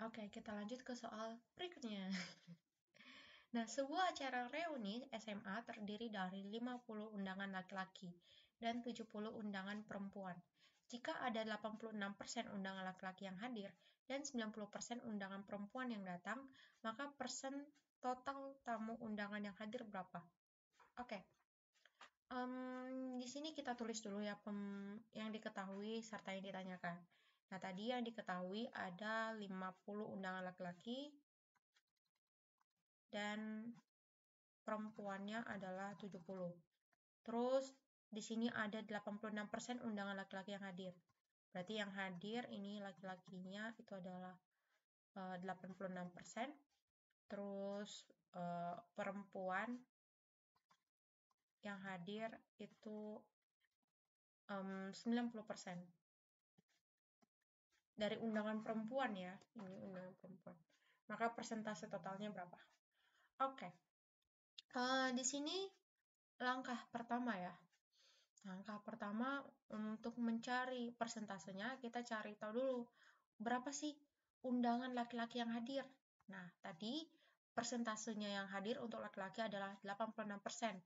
Oke, kita lanjut ke soal berikutnya. Nah, sebuah acara reuni SMA terdiri dari 50 undangan laki-laki dan 70 undangan perempuan. Jika ada 86% undangan laki-laki yang hadir dan 90% undangan perempuan yang datang, maka persen total tamu undangan yang hadir berapa? Oke. Um, di sini kita tulis dulu ya yang diketahui serta yang ditanyakan. Nah, tadi yang diketahui ada 50 undangan laki-laki dan perempuannya adalah 70. Terus di sini ada 86% undangan laki-laki yang hadir. Berarti yang hadir ini laki-lakinya itu adalah uh, eh, 86%. Terus uh, perempuan yang hadir itu um, 90% dari undangan perempuan ya ini undangan perempuan maka persentase totalnya berapa oke okay. uh, eh, di sini langkah pertama ya langkah pertama untuk mencari persentasenya kita cari tahu dulu berapa sih undangan laki-laki yang hadir nah tadi persentasenya yang hadir untuk laki-laki adalah 86%.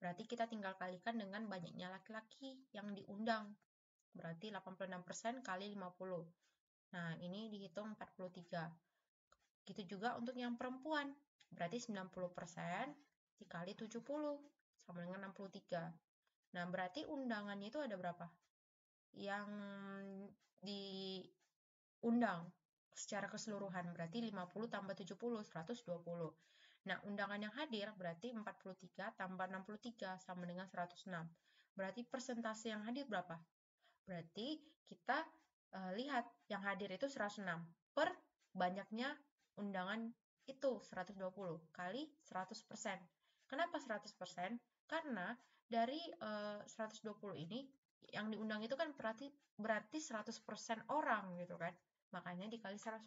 Berarti kita tinggal kalikan dengan banyaknya laki-laki yang diundang. Berarti 86% kali 50. Nah, ini dihitung 43. Gitu juga untuk yang perempuan. Berarti 90% dikali 70 sama dengan 63. Nah, berarti undangannya itu ada berapa? Yang diundang secara keseluruhan berarti 50 tambah 70 120. Nah, undangan yang hadir berarti 43 tambah 63 sama dengan 106. Berarti persentase yang hadir berapa? Berarti kita uh, lihat yang hadir itu 106 per banyaknya undangan itu 120 kali 100%. Kenapa 100%? Karena dari uh, eh, 120 ini yang diundang itu kan berarti berarti 100% orang gitu kan. Makanya dikali 100%.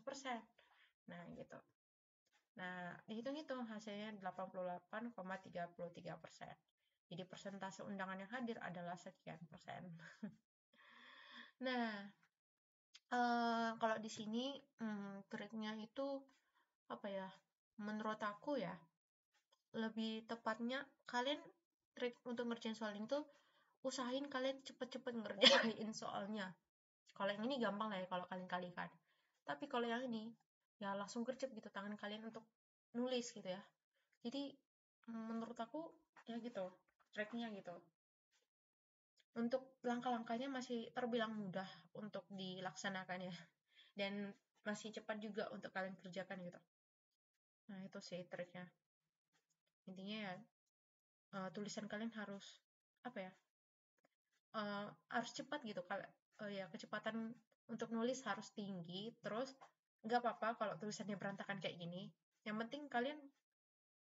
Nah, gitu. Nah, dihitung-hitung hasilnya 88,33%. Jadi persentase undangan yang hadir adalah sekian persen. nah, Kalau di sini hmm, triknya itu apa ya? Menurut aku ya lebih tepatnya kalian trik untuk ngerjain soal ini tuh usahain kalian cepet-cepet ngerjain soalnya. Kalau yang ini gampang lah ya kalau kalian kalikan. Tapi kalau yang ini ya langsung gercep gitu tangan kalian untuk nulis gitu ya. Jadi menurut aku ya gitu triknya gitu untuk langkah-langkahnya masih terbilang mudah untuk dilaksanakan ya. Dan masih cepat juga untuk kalian kerjakan gitu. Nah itu sih triknya. Intinya ya uh, tulisan kalian harus apa ya uh, harus cepat gitu. Kalau uh, ya kecepatan untuk nulis harus tinggi. Terus nggak apa-apa kalau tulisannya berantakan kayak gini. Yang penting kalian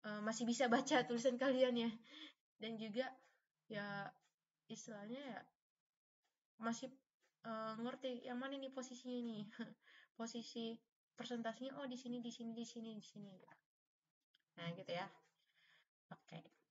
uh, masih bisa baca tulisan kalian ya. Dan juga ya istilahnya ya masih uh, ngerti yang mana nih posisinya nih posisi presentasinya oh di sini di sini di sini di sini. Nah gitu ya. Oke. okay.